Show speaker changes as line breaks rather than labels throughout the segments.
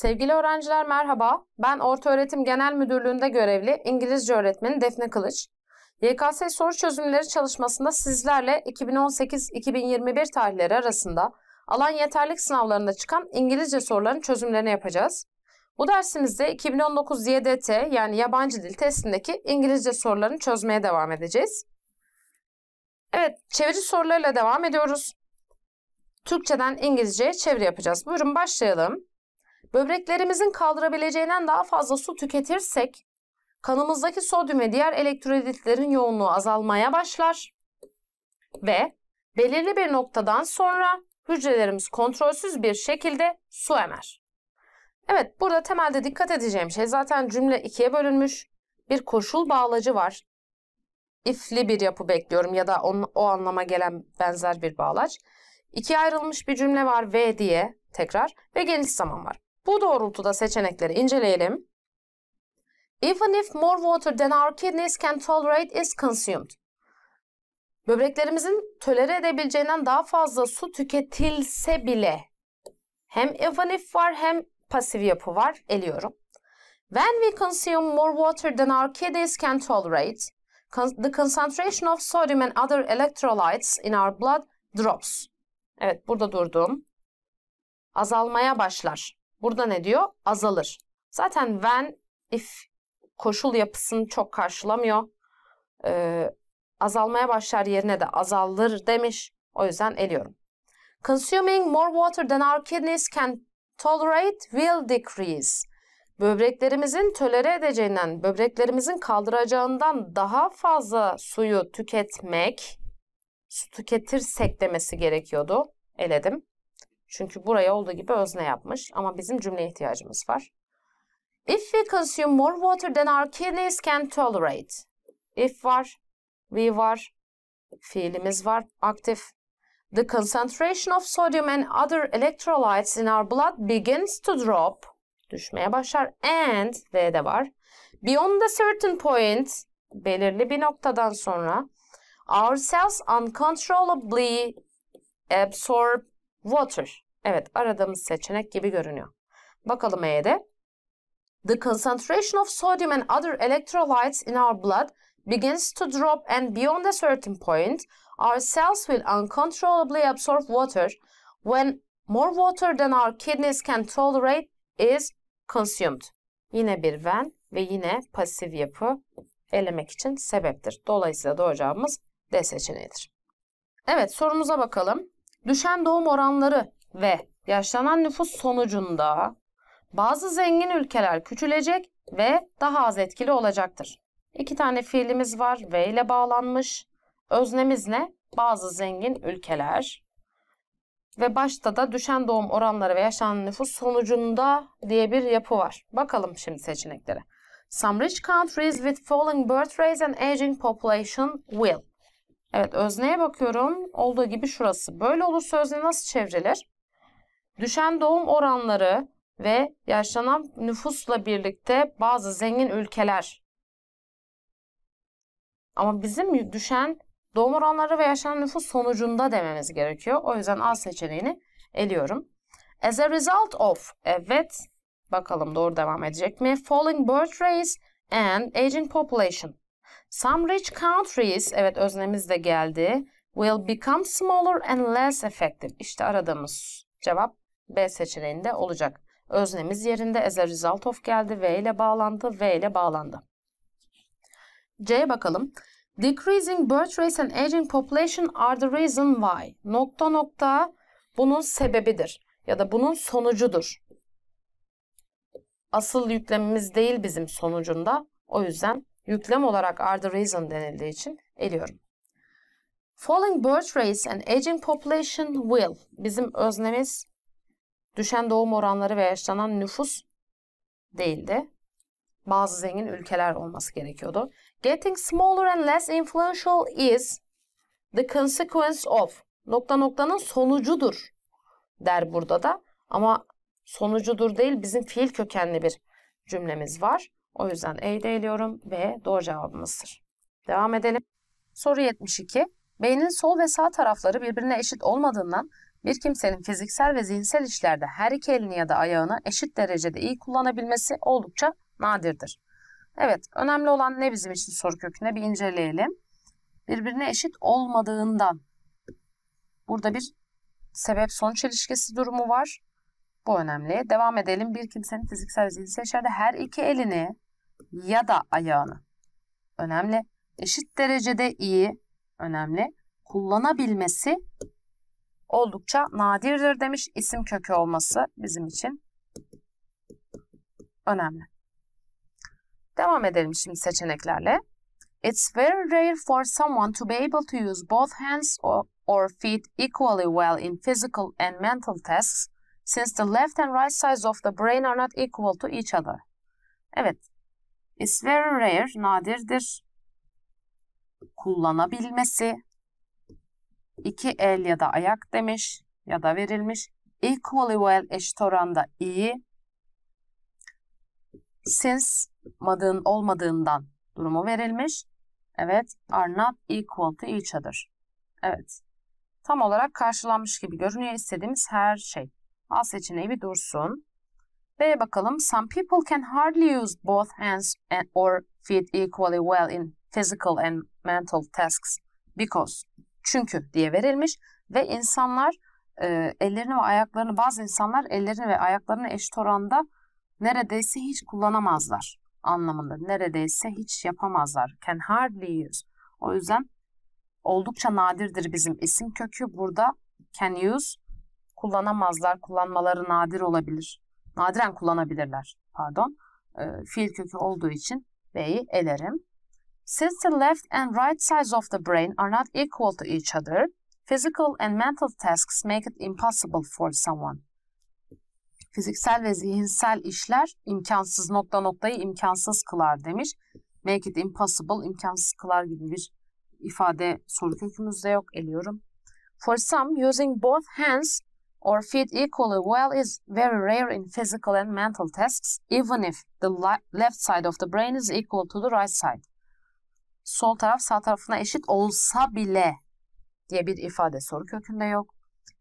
Sevgili öğrenciler merhaba. Ben Ortaöğretim Genel Müdürlüğü'nde görevli İngilizce öğretmeni Defne Kılıç. YKS soru çözümleri çalışmasında sizlerle 2018-2021 tarihleri arasında alan yeterlik sınavlarında çıkan İngilizce soruların çözümlerini yapacağız. Bu dersimizde 2019 YDT yani yabancı dil testindeki İngilizce sorularını çözmeye devam edeceğiz. Evet, çeviri sorularıyla devam ediyoruz. Türkçeden İngilizceye çeviri yapacağız. Buyurun başlayalım. Böbreklerimizin kaldırabileceğinden daha fazla su tüketirsek kanımızdaki sodyum ve diğer elektrolitlerin yoğunluğu azalmaya başlar ve belirli bir noktadan sonra hücrelerimiz kontrolsüz bir şekilde su emer. Evet, burada temelde dikkat edeceğim şey zaten cümle ikiye bölünmüş. Bir koşul bağlacı var. If'li bir yapı bekliyorum ya da on, o anlama gelen benzer bir bağlaç. İkiye ayrılmış bir cümle var V diye tekrar ve geniş zaman var. Bu doğrultuda seçenekleri inceleyelim. Even if more water than our kidneys can tolerate is consumed. Böbreklerimizin tolere edebileceğinden daha fazla su tüketilse bile hem even if var hem pasif yapı var. Eliyorum. When we consume more water than our kidneys can tolerate, the concentration of sodium and other electrolytes in our blood drops. Evet burada durdum. Azalmaya başlar. Burada ne diyor? Azalır. Zaten when, if koşul yapısını çok karşılamıyor. Ee, azalmaya başlar yerine de azalır demiş. O yüzden eliyorum. Consuming more water than our kidneys can tolerate will decrease. Böbreklerimizin tolere edeceğinden, böbreklerimizin kaldıracağından daha fazla suyu tüketmek, su tüketirsek demesi gerekiyordu. Eledim. Çünkü buraya olduğu gibi özne yapmış ama bizim cümleye ihtiyacımız var. If we consume more water than our kidneys can tolerate. If var, we var, fiilimiz var, aktif. The concentration of sodium and other electrolytes in our blood begins to drop. Düşmeye başlar. And, ve de var. Beyond a certain point, belirli bir noktadan sonra, our cells uncontrollably absorb water. Evet, aradığımız seçenek gibi görünüyor. Bakalım E'de. The concentration of sodium and other electrolytes in our blood begins to drop and beyond a certain point, our cells will uncontrollably absorb water when more water than our kidneys can tolerate is consumed. Yine bir when ve yine pasif yapı elemek için sebeptir. Dolayısıyla doğru cevabımız D seçeneğidir. Evet sorumuza bakalım. Düşen doğum oranları ve yaşlanan nüfus sonucunda bazı zengin ülkeler küçülecek ve daha az etkili olacaktır. İki tane fiilimiz var ve ile bağlanmış. Öznemiz ne? Bazı zengin ülkeler. Ve başta da düşen doğum oranları ve yaşanan nüfus sonucunda diye bir yapı var. Bakalım şimdi seçeneklere. Some rich countries with falling birth rates and aging population will. Evet özneye bakıyorum. Olduğu gibi şurası. Böyle olursa özne nasıl çevrilir? Düşen doğum oranları ve yaşlanan nüfusla birlikte bazı zengin ülkeler. Ama bizim düşen doğum oranları ve yaşanan nüfus sonucunda dememiz gerekiyor. O yüzden A seçeneğini eliyorum. As a result of, evet, bakalım doğru devam edecek mi? Falling birth rates and aging population. Some rich countries, evet öznemiz de geldi, will become smaller and less effective. İşte aradığımız cevap B seçeneğinde olacak. Öznemiz yerinde as a result of geldi. V ile bağlandı. V ile bağlandı. C'ye bakalım. Decreasing birth rates and aging population are the reason why. Nokta nokta bunun sebebidir ya da bunun sonucudur. Asıl yüklemimiz değil bizim sonucunda. O yüzden yüklem olarak are the reason denildiği için eliyorum. Falling birth rates and aging population will. Bizim öznemiz düşen doğum oranları ve yaşlanan nüfus değildi. Bazı zengin ülkeler olması gerekiyordu. Getting smaller and less influential is the consequence of nokta noktanın sonucudur der burada da. Ama sonucudur değil bizim fiil kökenli bir cümlemiz var. O yüzden E'yi de eliyorum ve doğru cevabımızdır. Devam edelim. Soru 72. Beynin sol ve sağ tarafları birbirine eşit olmadığından Bir kimsenin fiziksel ve zihinsel işlerde her iki elini ya da ayağını eşit derecede iyi kullanabilmesi oldukça nadirdir. Evet, önemli olan ne bizim için soru köküne bir inceleyelim. Birbirine eşit olmadığından burada bir sebep sonuç ilişkisi durumu var. Bu önemli. Devam edelim. Bir kimsenin fiziksel ve zihinsel işlerde her iki elini ya da ayağını önemli. Eşit derecede iyi önemli. Kullanabilmesi oldukça nadirdir demiş. İsim kökü olması bizim için önemli. Devam edelim şimdi seçeneklerle. It's very rare for someone to be able to use both hands or feet equally well in physical and mental tasks since the left and right sides of the brain are not equal to each other. Evet. It's very rare, nadirdir. Kullanabilmesi. iki el ya da ayak demiş ya da verilmiş. Equally well eşit oranda iyi. Since madığın olmadığından durumu verilmiş. Evet, are not equal to each other. Evet. Tam olarak karşılanmış gibi görünüyor istediğimiz her şey. A seçeneği bir dursun. B'ye bakalım. Some people can hardly use both hands and or feet equally well in physical and mental tasks because çünkü diye verilmiş ve insanlar e, ellerini ve ayaklarını bazı insanlar ellerini ve ayaklarını eşit oranda neredeyse hiç kullanamazlar anlamında. Neredeyse hiç yapamazlar. Can hardly use. O yüzden oldukça nadirdir bizim isim kökü. Burada can use kullanamazlar. Kullanmaları nadir olabilir. Nadiren kullanabilirler. Pardon. E, fiil kökü olduğu için B'yi elerim. Since the left and right sides of the brain are not equal to each other, physical and mental tasks make it impossible for someone. Fiziksel ve zihinsel işler imkansız nokta noktayı imkansız kılar demiş. Make it impossible imkansız kılar gibi bir ifade soru kökümüzde yok. Eliyorum. For some, using both hands or feet equally well is very rare in physical and mental tasks, even if the left side of the brain is equal to the right side. Sol taraf sağ tarafına eşit olsa bile diye bir ifade soru kökünde yok.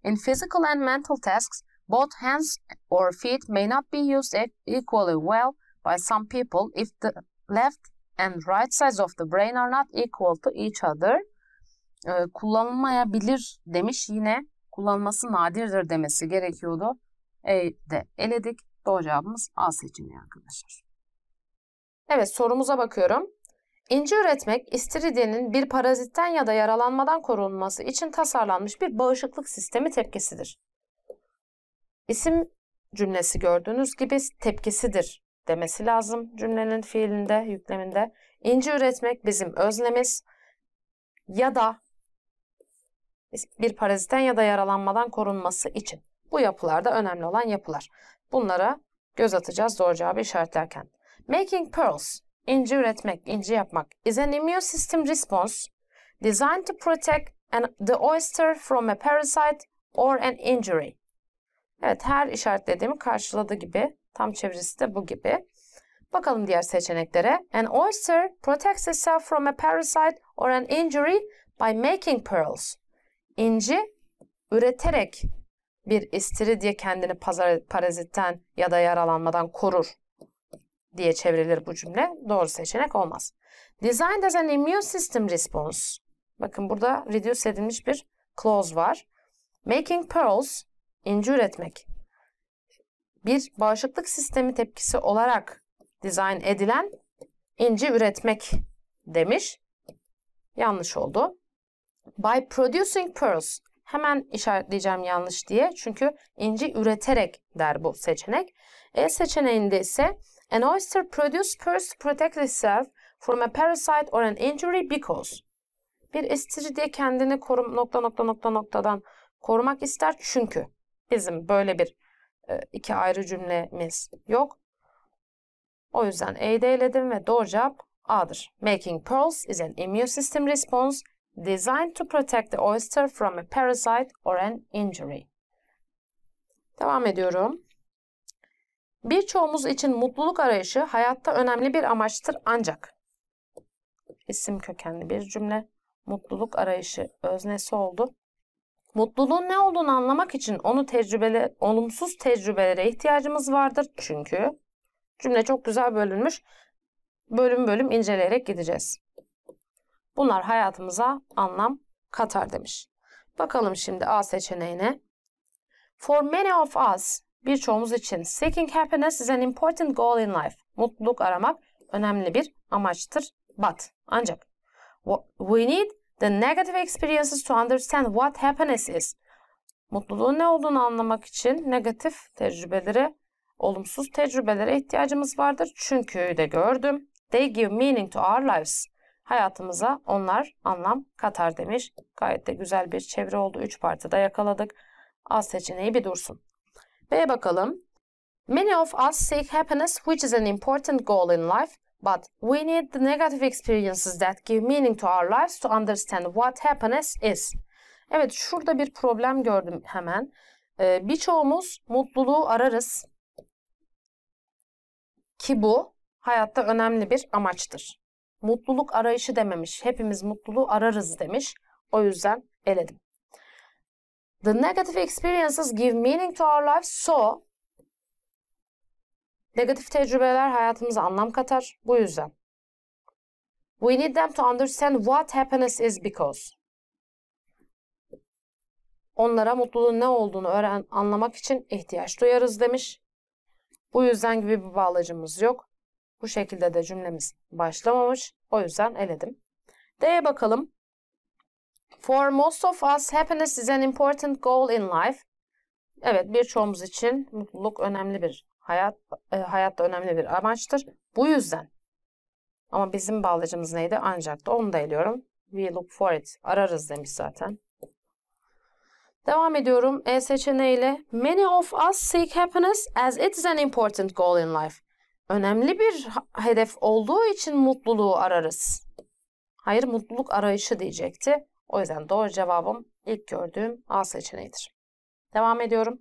In physical and mental tasks, both hands or feet may not be used e-, equally well by some people if the left and right sides of the brain are not equal to each other. Ee, kullanılmayabilir demiş yine kullanılması nadirdir demesi gerekiyordu. E de eledik. Doğru cevabımız A seçeneği arkadaşlar. Evet sorumuza bakıyorum. İnci üretmek istiridyenin bir parazitten ya da yaralanmadan korunması için tasarlanmış bir bağışıklık sistemi tepkisidir. İsim cümlesi gördüğünüz gibi tepkisidir demesi lazım cümlenin fiilinde, yükleminde. İnci üretmek bizim öznemiz ya da bir parazitten ya da yaralanmadan korunması için. Bu yapılar da önemli olan yapılar. Bunlara göz atacağız doğru cevabı işaretlerken. Making pearls, inci üretmek, inci yapmak is an immune system response designed to protect an, the oyster from a parasite or an injury. Evet her işaretlediğimi karşıladığı gibi tam çevirisi de bu gibi. Bakalım diğer seçeneklere. An oyster protects itself from a parasite or an injury by making pearls. İnci üreterek bir istiridye kendini pazar, parazitten ya da yaralanmadan korur diye çevrilir bu cümle. Doğru seçenek olmaz. Designed as an immune system response. Bakın burada reduce edilmiş bir clause var. Making pearls, inci üretmek. Bir bağışıklık sistemi tepkisi olarak dizayn edilen inci üretmek demiş. Yanlış oldu. By producing pearls. Hemen işaretleyeceğim yanlış diye. Çünkü inci üreterek der bu seçenek. E seçeneğinde ise an oyster produce pearls to protect itself from a parasite or an injury because. Bir istiridye kendini korum nokta nokta nokta noktadan korumak ister çünkü. Bizim böyle bir e, iki ayrı cümlemiz yok. O yüzden E'yi de eledim ve doğru cevap A'dır. Making pearls is an immune system response designed to protect the oyster from a parasite or an injury. Devam ediyorum. Birçoğumuz için mutluluk arayışı hayatta önemli bir amaçtır ancak isim kökenli bir cümle. Mutluluk arayışı öznesi oldu. Mutluluğun ne olduğunu anlamak için onu tecrübeli, olumsuz tecrübelere ihtiyacımız vardır. Çünkü cümle çok güzel bölünmüş. Bölüm bölüm inceleyerek gideceğiz. Bunlar hayatımıza anlam katar demiş. Bakalım şimdi A seçeneğine. For many of us, birçoğumuz için seeking happiness is an important goal in life. Mutluluk aramak önemli bir amaçtır. But, ancak we need the negative experiences to understand what happiness is. Mutluluğun ne olduğunu anlamak için negatif tecrübelere, olumsuz tecrübelere ihtiyacımız vardır. Çünkü de gördüm. They give meaning to our lives. Hayatımıza onlar anlam katar demiş. Gayet de güzel bir çevre oldu. Üç partıda yakaladık. A seçeneği bir dursun. B'ye bakalım. Many of us seek happiness which is an important goal in life but we need the negative experiences that give meaning to our lives to understand what happiness is. Evet şurada bir problem gördüm hemen. Ee, birçoğumuz mutluluğu ararız. Ki bu hayatta önemli bir amaçtır. Mutluluk arayışı dememiş. Hepimiz mutluluğu ararız demiş. O yüzden eledim. The negative experiences give meaning to our lives. So, negatif tecrübeler hayatımıza anlam katar. Bu yüzden. We need them to understand what happiness is because. Onlara mutluluğun ne olduğunu öğren, anlamak için ihtiyaç duyarız demiş. Bu yüzden gibi bir bağlacımız yok. Bu şekilde de cümlemiz başlamamış. O yüzden eledim. D'ye bakalım. For most of us, happiness is an important goal in life. Evet, birçoğumuz için mutluluk önemli bir hayat, e, hayatta önemli bir amaçtır. Bu yüzden. Ama bizim bağlacımız neydi? Ancak da onu da eliyorum. We look for it. Ararız demiş zaten. Devam ediyorum. E seçeneğiyle. Many of us seek happiness as it is an important goal in life. Önemli bir hedef olduğu için mutluluğu ararız. Hayır, mutluluk arayışı diyecekti. O yüzden doğru cevabım ilk gördüğüm A seçeneğidir. Devam ediyorum.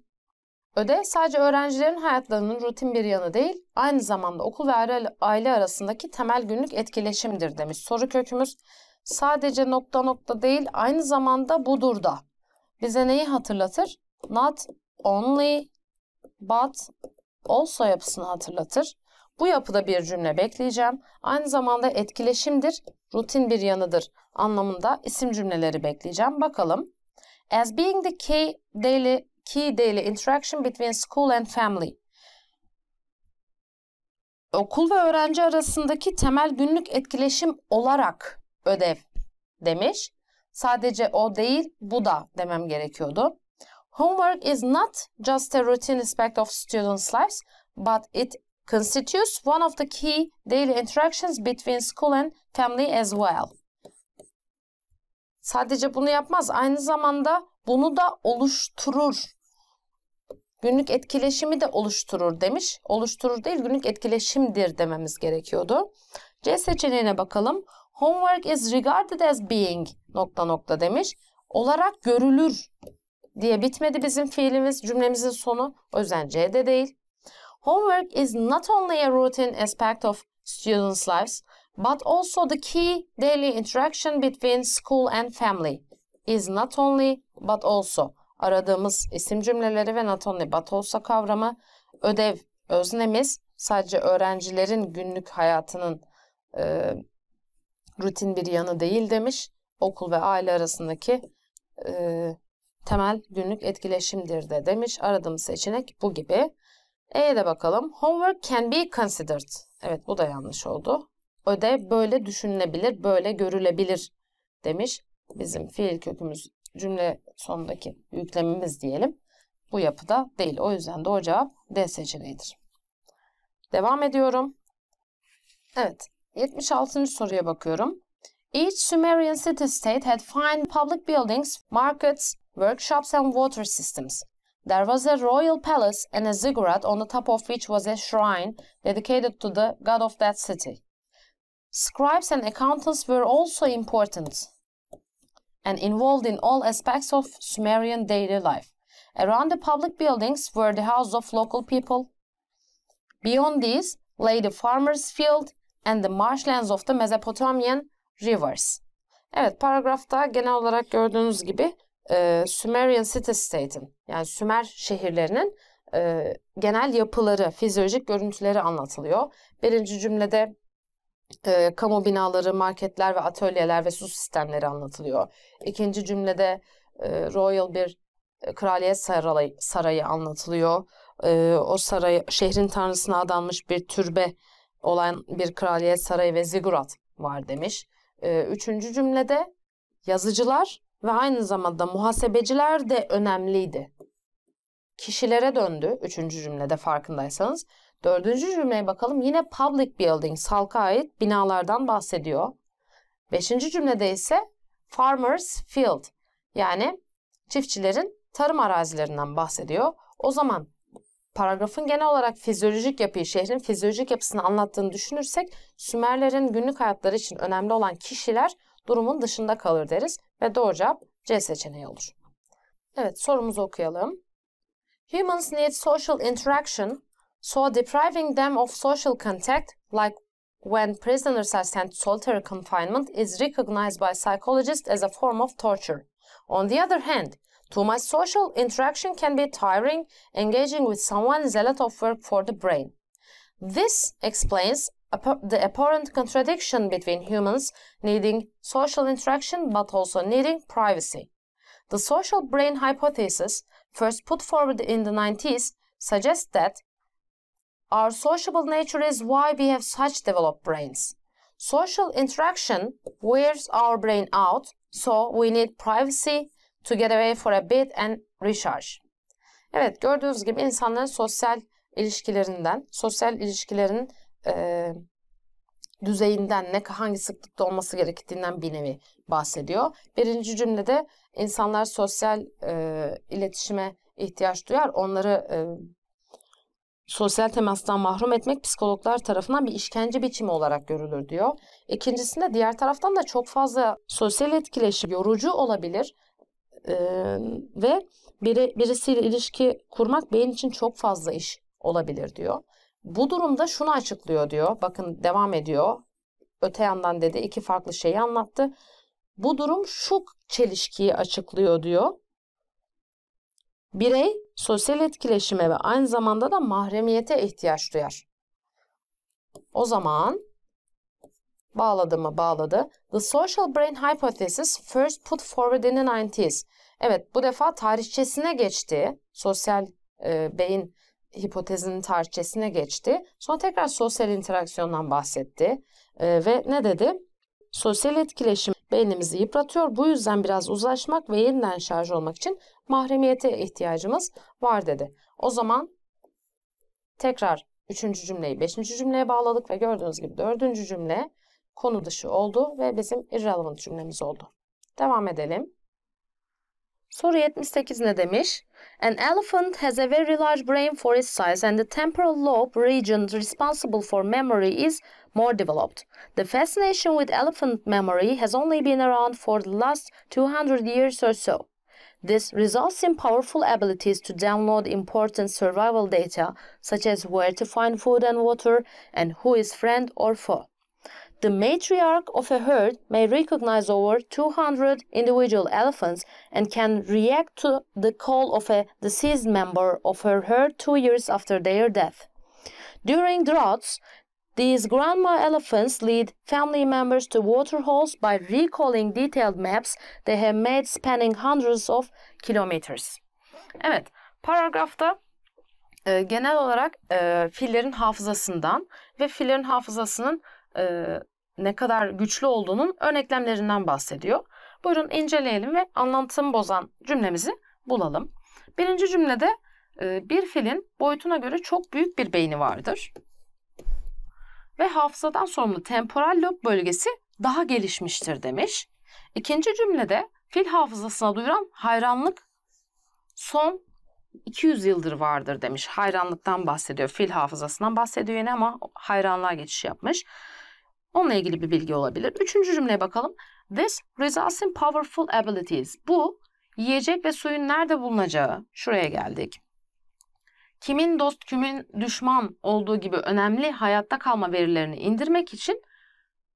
Ödev sadece öğrencilerin hayatlarının rutin bir yanı değil, aynı zamanda okul ve aile arasındaki temel günlük etkileşimdir demiş. Soru kökümüz sadece nokta nokta değil, aynı zamanda budur da. Bize neyi hatırlatır? Not only but also yapısını hatırlatır. Bu yapıda bir cümle bekleyeceğim. Aynı zamanda etkileşimdir, rutin bir yanıdır anlamında isim cümleleri bekleyeceğim. Bakalım. As being the key daily, key daily interaction between school and family. Okul ve öğrenci arasındaki temel günlük etkileşim olarak ödev demiş. Sadece o değil, bu da demem gerekiyordu. Homework is not just a routine aspect of students' lives, but it constitutes one of the key daily interactions between school and family as well. Sadece bunu yapmaz, aynı zamanda bunu da oluşturur. Günlük etkileşimi de oluşturur demiş. Oluşturur değil, günlük etkileşimdir dememiz gerekiyordu. C seçeneğine bakalım. Homework is regarded as being nokta nokta demiş. Olarak görülür diye bitmedi bizim fiilimiz, cümlemizin sonu. O yüzden C'de değil. Homework is not only a routine aspect of students' lives, but also the key daily interaction between school and family. Is not only, but also. Aradığımız isim cümleleri ve not only, but also kavramı ödev, öznemiz sadece öğrencilerin günlük hayatının e, rutin bir yanı değil demiş. Okul ve aile arasındaki e, temel günlük etkileşimdir de demiş. Aradığımız seçenek bu gibi. E'ye de bakalım. Homework can be considered. Evet bu da yanlış oldu. Ödev böyle düşünülebilir, böyle görülebilir demiş. Bizim fiil kökümüz cümle sonundaki yüklemimiz diyelim. Bu yapıda değil. O yüzden doğru cevap D seçeneğidir. Devam ediyorum. Evet. 76. soruya bakıyorum. Each Sumerian city-state had fine public buildings, markets, workshops and water systems. There was a royal palace and a ziggurat on the top of which was a shrine dedicated to the god of that city. Scribes and accountants were also important and involved in all aspects of Sumerian daily life. Around the public buildings were the houses of local people. Beyond these lay the farmer's field and the marshlands of the Mesopotamian rivers. Evet paragrafta genel olarak gördüğünüz gibi e, Sumerian City State'in yani Sümer şehirlerinin e, genel yapıları, fizyolojik görüntüleri anlatılıyor. Birinci cümlede e, kamu binaları, marketler ve atölyeler ve su sistemleri anlatılıyor. İkinci cümlede e, royal bir e, kraliyet sarayı, sarayı anlatılıyor. E, o saray şehrin tanrısına adanmış bir türbe olan bir kraliyet sarayı ve zigurat var demiş. E, üçüncü cümlede yazıcılar ve aynı zamanda muhasebeciler de önemliydi. Kişilere döndü üçüncü cümlede farkındaysanız. Dördüncü cümleye bakalım yine public buildings halka ait binalardan bahsediyor. Beşinci cümlede ise farmers field yani çiftçilerin tarım arazilerinden bahsediyor. O zaman paragrafın genel olarak fizyolojik yapıyı, şehrin fizyolojik yapısını anlattığını düşünürsek Sümerlerin günlük hayatları için önemli olan kişiler durumun dışında kalır deriz ve doğru cevap C seçeneği olur. Evet sorumuzu okuyalım. Humans need social interaction, so depriving them of social contact, like when prisoners are sent to solitary confinement, is recognized by psychologists as a form of torture. On the other hand, too much social interaction can be tiring, engaging with someone is a lot of work for the brain. This explains the apparent contradiction between humans needing social interaction but also needing privacy. The social brain hypothesis, first put forward in the 90s, suggests that our sociable nature is why we have such developed brains. Social interaction wears our brain out, so we need privacy to get away for a bit and recharge. Evet gördüğünüz gibi insanların sosyal ilişkilerinden, sosyal ilişkilerin e, düzeyinden ne hangi sıklıkta olması gerektiğinden bir nevi bahsediyor. Birinci cümlede insanlar sosyal e, iletişime ihtiyaç duyar. Onları e, sosyal temastan mahrum etmek psikologlar tarafından bir işkence biçimi olarak görülür diyor. İkincisinde diğer taraftan da çok fazla sosyal etkileşim yorucu olabilir. Ee, ve biri, birisiyle ilişki kurmak beyin için çok fazla iş olabilir diyor. Bu durumda şunu açıklıyor diyor. Bakın devam ediyor. Öte yandan dedi iki farklı şeyi anlattı. Bu durum şu çelişkiyi açıklıyor diyor. Birey sosyal etkileşime ve aynı zamanda da mahremiyete ihtiyaç duyar. O zaman bağladı mı bağladı. The social brain hypothesis first put forward in the 90s. Evet bu defa tarihçesine geçti. Sosyal e, beyin hipotezinin tarihçesine geçti. Sonra tekrar sosyal interaksiyondan bahsetti. E, ve ne dedi? Sosyal etkileşim beynimizi yıpratıyor. Bu yüzden biraz uzlaşmak ve yeniden şarj olmak için mahremiyete ihtiyacımız var dedi. O zaman tekrar üçüncü cümleyi beşinci cümleye bağladık ve gördüğünüz gibi dördüncü cümle konu dışı oldu ve bizim irrelevant cümlemiz oldu. Devam edelim. Soru 78 ne demiş? An elephant has a very large brain for its size and the temporal lobe region responsible for memory is more developed. The fascination with elephant memory has only been around for the last 200 years or so. This results in powerful abilities to download important survival data such as where to find food and water and who is friend or foe. The matriarch of a herd may recognize over 200 individual elephants and can react to the call of a deceased member of her herd two years after their death. During droughts, these grandma elephants lead family members to waterholes by recalling detailed maps they have made spanning hundreds of kilometers. Evet, paragrafta e, genel olarak e, fillerin hafızasından ve fillerin hafızasının e, ne kadar güçlü olduğunun örneklemlerinden bahsediyor. Buyurun inceleyelim ve anlatım bozan cümlemizi bulalım. Birinci cümlede e, bir filin boyutuna göre çok büyük bir beyni vardır. Ve hafızadan sorumlu temporal lob bölgesi daha gelişmiştir demiş. İkinci cümlede fil hafızasına duyuran hayranlık son 200 yıldır vardır demiş. Hayranlıktan bahsediyor. Fil hafızasından bahsediyor yine ama hayranlığa geçiş yapmış. Onunla ilgili bir bilgi olabilir. Üçüncü cümleye bakalım. This results in powerful abilities. Bu yiyecek ve suyun nerede bulunacağı. Şuraya geldik. Kimin dost, kimin düşman olduğu gibi önemli hayatta kalma verilerini indirmek için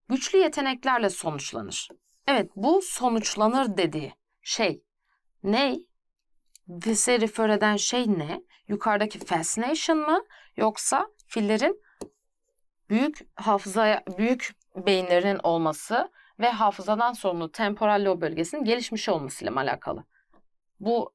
güçlü yeteneklerle sonuçlanır. Evet bu sonuçlanır dediği şey Ney? This'e refer eden şey ne? Yukarıdaki fascination mı? Yoksa fillerin büyük hafızaya, büyük beyinlerinin olması ve hafızadan sorumlu temporal lob bölgesinin gelişmiş olmasıyla alakalı? Bu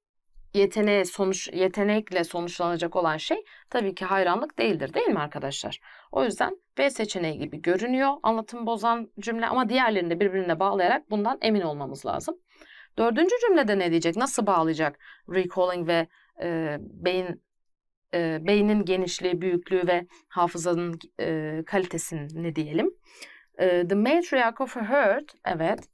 yeteneğe sonuç yetenekle sonuçlanacak olan şey tabii ki hayranlık değildir değil mi arkadaşlar? O yüzden B seçeneği gibi görünüyor anlatım bozan cümle ama diğerlerini de birbirine bağlayarak bundan emin olmamız lazım. Dördüncü cümlede ne diyecek? Nasıl bağlayacak recalling ve e, beyin e, beynin genişliği, büyüklüğü ve hafızanın e, kalitesini diyelim? E, the matriarch of a herd, evet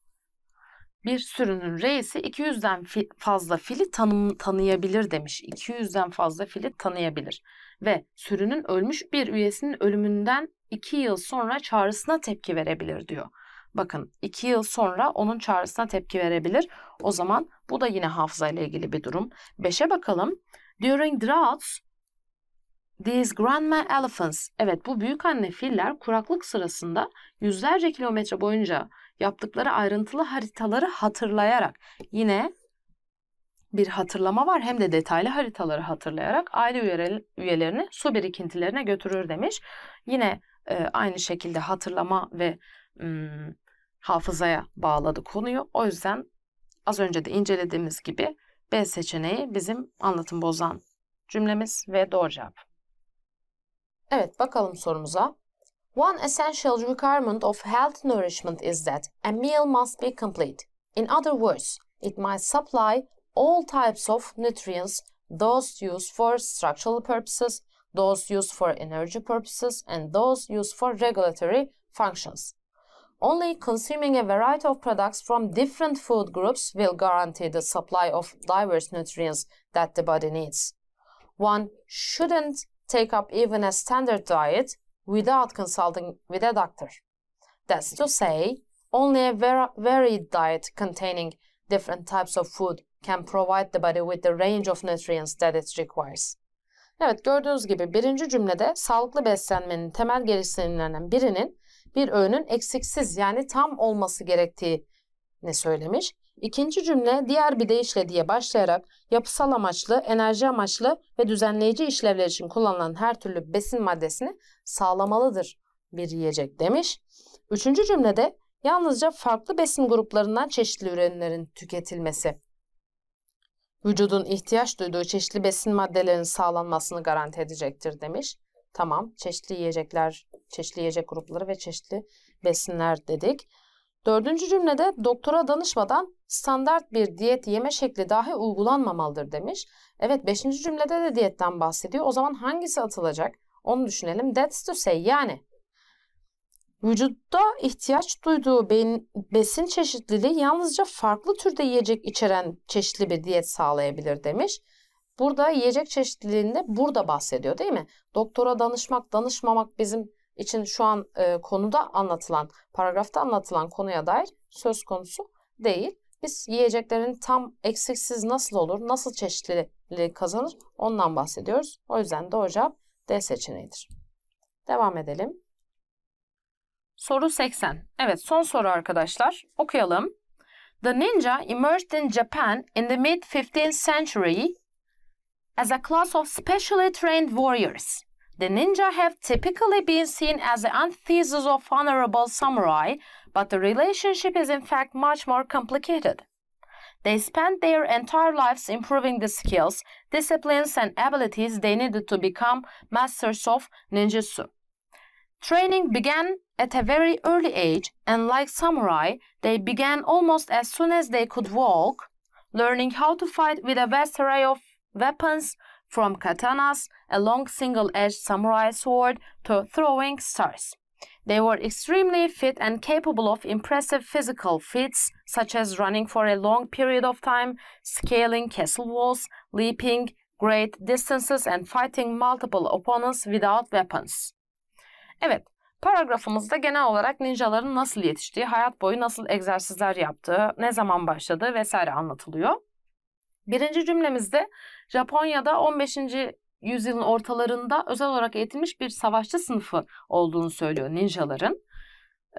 bir sürünün reisi 200'den fi fazla fili tanım, tanıyabilir demiş. 200'den fazla fili tanıyabilir. Ve sürünün ölmüş bir üyesinin ölümünden 2 yıl sonra çağrısına tepki verebilir diyor. Bakın 2 yıl sonra onun çağrısına tepki verebilir. O zaman bu da yine hafıza ile ilgili bir durum. 5'e bakalım. During droughts, These grandma elephants. Evet bu büyük anne filler kuraklık sırasında yüzlerce kilometre boyunca yaptıkları ayrıntılı haritaları hatırlayarak yine bir hatırlama var hem de detaylı haritaları hatırlayarak aile üyelerini su birikintilerine götürür demiş. Yine e, aynı şekilde hatırlama ve ım, hafızaya bağladı konuyu. O yüzden az önce de incelediğimiz gibi B seçeneği bizim anlatım bozan cümlemiz ve doğru cevap. Evet bakalım sorumuza. One essential requirement of health nourishment is that a meal must be complete. In other words, it must supply all types of nutrients, those used for structural purposes, those used for energy purposes, and those used for regulatory functions. Only consuming a variety of products from different food groups will guarantee the supply of diverse nutrients that the body needs. One shouldn't take up even a standard diet without consulting with a doctor. That's to say, only a varied diet containing different types of food can provide the body with the range of nutrients that it requires. Evet gördüğünüz gibi birinci cümlede sağlıklı beslenmenin temel gereksinimlerinden birinin bir öğünün eksiksiz yani tam olması gerektiğini söylemiş. İkinci cümle diğer bir deyişle diye başlayarak yapısal amaçlı, enerji amaçlı ve düzenleyici işlevler için kullanılan her türlü besin maddesini sağlamalıdır bir yiyecek demiş. Üçüncü cümlede yalnızca farklı besin gruplarından çeşitli ürünlerin tüketilmesi vücudun ihtiyaç duyduğu çeşitli besin maddelerinin sağlanmasını garanti edecektir demiş. Tamam, çeşitli yiyecekler, çeşitli yiyecek grupları ve çeşitli besinler dedik. Dördüncü cümlede doktora danışmadan standart bir diyet yeme şekli dahi uygulanmamalıdır demiş. Evet beşinci cümlede de diyetten bahsediyor. O zaman hangisi atılacak? Onu düşünelim. That's to say yani vücutta ihtiyaç duyduğu besin çeşitliliği yalnızca farklı türde yiyecek içeren çeşitli bir diyet sağlayabilir demiş. Burada yiyecek çeşitliliğinde burada bahsediyor değil mi? Doktora danışmak, danışmamak bizim için şu an e, konuda anlatılan, paragrafta anlatılan konuya dair söz konusu değil. Biz yiyeceklerin tam eksiksiz nasıl olur, nasıl çeşitliliği kazanır ondan bahsediyoruz. O yüzden doğru cevap D seçeneğidir. Devam edelim. Soru 80. Evet son soru arkadaşlar. Okuyalım. The ninja emerged in Japan in the mid-15th century as a class of specially trained warriors. The ninja have typically been seen as the antithesis of honorable samurai, but the relationship is in fact much more complicated. They spent their entire lives improving the skills, disciplines, and abilities they needed to become masters of ninjutsu. Training began at a very early age, and like samurai, they began almost as soon as they could walk, learning how to fight with a vast array of weapons from katanas, a long single-edged samurai sword, to throwing stars. They were extremely fit and capable of impressive physical feats, such as running for a long period of time, scaling castle walls, leaping great distances, and fighting multiple opponents without weapons. Evet, paragrafımızda genel olarak ninjaların nasıl yetiştiği, hayat boyu nasıl egzersizler yaptığı, ne zaman başladığı vesaire anlatılıyor. Birinci cümlemizde Japonya'da 15. yüzyılın ortalarında özel olarak eğitilmiş bir savaşçı sınıfı olduğunu söylüyor ninjaların.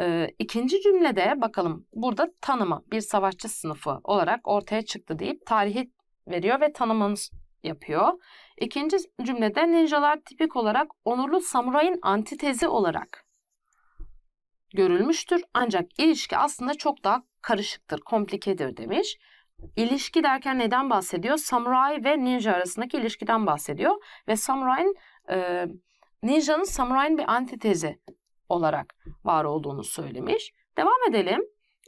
Ee, ikinci cümlede bakalım burada tanımı bir savaşçı sınıfı olarak ortaya çıktı deyip tarihi veriyor ve tanımını yapıyor. İkinci cümlede ninjalar tipik olarak onurlu samurayın antitezi olarak görülmüştür. Ancak ilişki aslında çok daha karışıktır, komplikedir demiş. İlişki derken neden bahsediyor? Samuray ve ninja arasındaki ilişkiden bahsediyor. Ve samurayın, e, ninjanın samurayın bir antitezi olarak var olduğunu söylemiş. Devam edelim.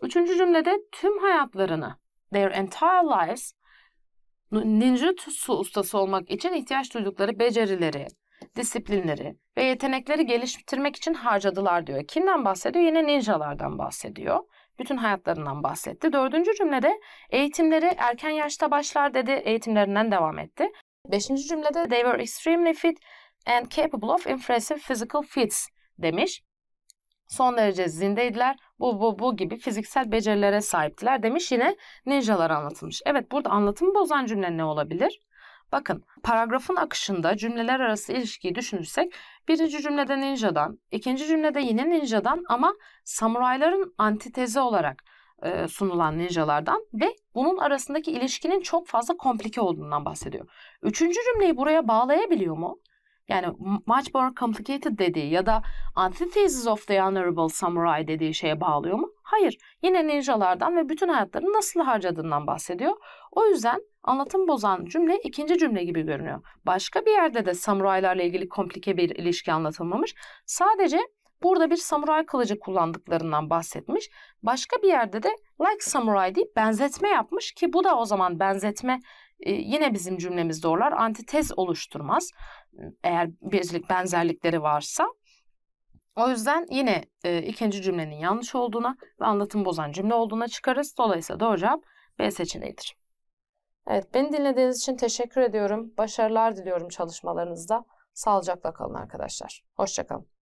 Üçüncü cümlede tüm hayatlarını, their entire lives, ninjutsu ustası olmak için ihtiyaç duydukları becerileri, disiplinleri ve yetenekleri geliştirmek için harcadılar diyor. Kimden bahsediyor? Yine ninjalardan bahsediyor. Bütün hayatlarından bahsetti. Dördüncü cümlede eğitimleri erken yaşta başlar dedi. Eğitimlerinden devam etti. Beşinci cümlede they were extremely fit and capable of impressive physical feats demiş. Son derece zindeydiler. Bu bu bu gibi fiziksel becerilere sahiptiler demiş. Yine ninjalar anlatılmış. Evet burada anlatımı bozan cümle ne olabilir? Bakın paragrafın akışında cümleler arası ilişkiyi düşünürsek birinci cümlede ninjadan, ikinci cümlede yine ninjadan ama samurayların antitezi olarak e, sunulan ninjalardan ve bunun arasındaki ilişkinin çok fazla komplike olduğundan bahsediyor. Üçüncü cümleyi buraya bağlayabiliyor mu? Yani much more complicated dediği ya da antithesis of the honorable samurai dediği şeye bağlıyor mu? Hayır. Yine ninjalardan ve bütün hayatlarını nasıl harcadığından bahsediyor. O yüzden anlatım bozan cümle ikinci cümle gibi görünüyor. Başka bir yerde de samuraylarla ilgili komplike bir ilişki anlatılmamış. Sadece burada bir samuray kılıcı kullandıklarından bahsetmiş. Başka bir yerde de like samurai deyip benzetme yapmış ki bu da o zaman benzetme e, yine bizim cümlemiz doğrular. Antitez oluşturmaz eğer birlik benzerlikleri varsa. O yüzden yine e, ikinci cümlenin yanlış olduğuna ve anlatım bozan cümle olduğuna çıkarız. Dolayısıyla doğru cevap B seçeneğidir.
Evet, beni dinlediğiniz için teşekkür ediyorum. Başarılar diliyorum çalışmalarınızda. Sağlıcakla kalın arkadaşlar. Hoşçakalın.